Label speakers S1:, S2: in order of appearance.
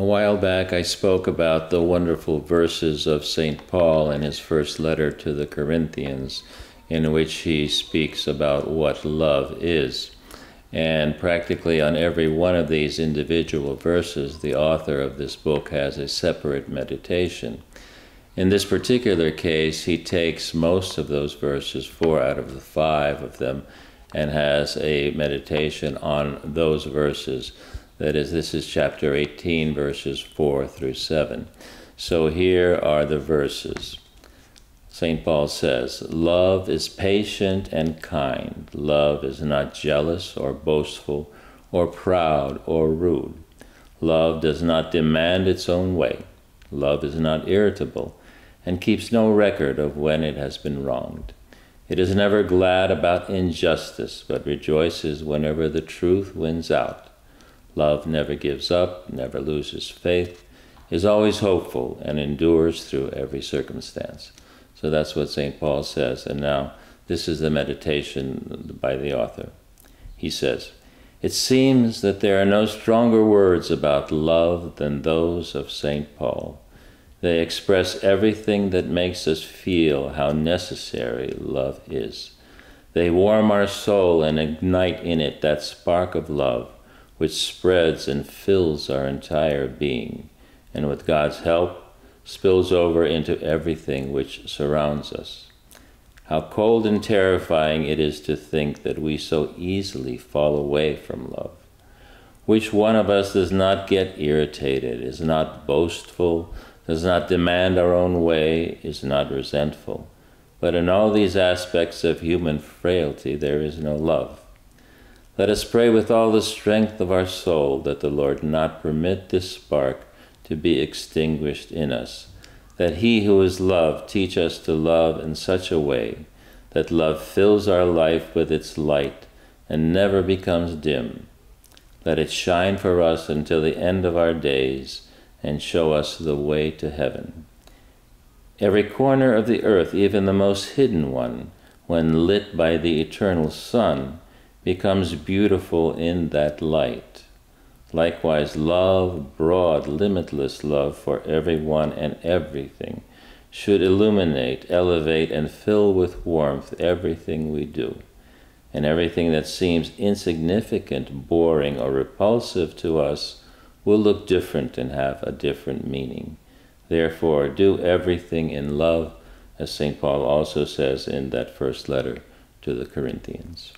S1: A while back, I spoke about the wonderful verses of St. Paul in his first letter to the Corinthians, in which he speaks about what love is. And practically on every one of these individual verses, the author of this book has a separate meditation. In this particular case, he takes most of those verses, four out of the five of them, and has a meditation on those verses. That is, this is chapter 18, verses 4 through 7. So here are the verses. St. Paul says, Love is patient and kind. Love is not jealous or boastful or proud or rude. Love does not demand its own way. Love is not irritable and keeps no record of when it has been wronged. It is never glad about injustice, but rejoices whenever the truth wins out. Love never gives up, never loses faith, is always hopeful, and endures through every circumstance. So that's what St. Paul says. And now, this is the meditation by the author. He says, It seems that there are no stronger words about love than those of St. Paul. They express everything that makes us feel how necessary love is. They warm our soul and ignite in it that spark of love which spreads and fills our entire being, and with God's help spills over into everything which surrounds us. How cold and terrifying it is to think that we so easily fall away from love. Which one of us does not get irritated, is not boastful, does not demand our own way, is not resentful? But in all these aspects of human frailty, there is no love. Let us pray with all the strength of our soul that the Lord not permit this spark to be extinguished in us, that He who is love teach us to love in such a way that love fills our life with its light and never becomes dim. Let it shine for us until the end of our days and show us the way to heaven. Every corner of the earth, even the most hidden one, when lit by the eternal sun, becomes beautiful in that light. Likewise, love, broad, limitless love for everyone and everything, should illuminate, elevate, and fill with warmth everything we do. And everything that seems insignificant, boring, or repulsive to us will look different and have a different meaning. Therefore, do everything in love, as St. Paul also says in that first letter to the Corinthians.